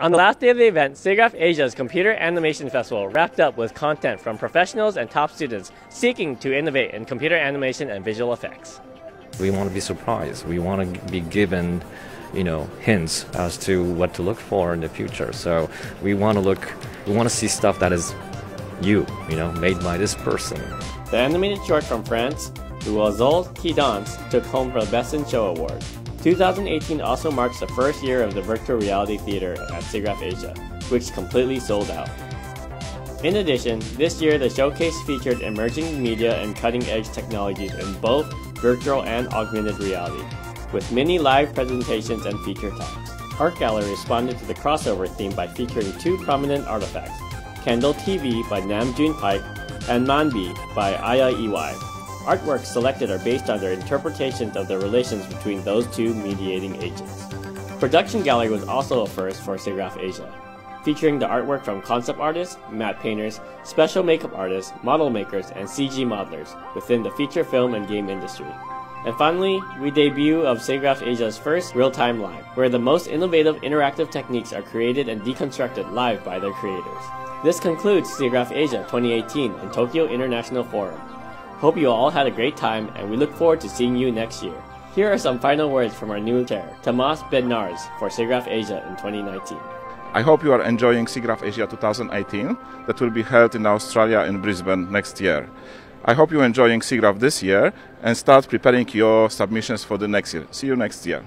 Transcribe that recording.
On the last day of the event, SIGGRAPH Asia's Computer Animation Festival wrapped up with content from professionals and top students seeking to innovate in computer animation and visual effects. We want to be surprised. We want to be given, you know, hints as to what to look for in the future. So we want to look, we want to see stuff that is you, you know, made by this person. The animated short from France, L'Oiseau qui danse, took home the Best in Show award. 2018 also marks the first year of the virtual reality theater at SIGGRAPH Asia, which completely sold out. In addition, this year the showcase featured emerging media and cutting-edge technologies in both virtual and augmented reality, with many live presentations and feature talks. Art Gallery responded to the crossover theme by featuring two prominent artifacts, Candle TV by Nam June Paik and Manbi by Aya Iwai, Artworks selected are based on their interpretations of the relations between those two mediating agents. Production Gallery was also a first for SIGGRAPH Asia, featuring the artwork from concept artists, matte painters, special makeup artists, model makers, and CG modelers within the feature film and game industry. And finally, we debut of SIGGRAPH Asia's first real-time live, where the most innovative interactive techniques are created and deconstructed live by their creators. This concludes SIGGRAPH Asia 2018 in Tokyo International Forum. Hope you all had a great time, and we look forward to seeing you next year. Here are some final words from our new chair, Tomas Bednarz, for SIGGRAPH Asia in 2019. I hope you are enjoying SIGGRAPH Asia 2018 that will be held in Australia in Brisbane next year. I hope you're enjoying SIGGRAPH this year and start preparing your submissions for the next year. See you next year.